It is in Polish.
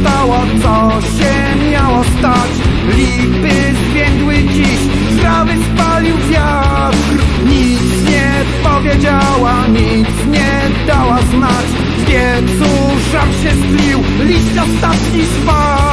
stało, co się miało stać. Lipy zwiędły dziś, trawy spalił wiatr. Nic nie powiedziała, nic nie dała znać. W piecu żar się stlił, liść ostatni spadł.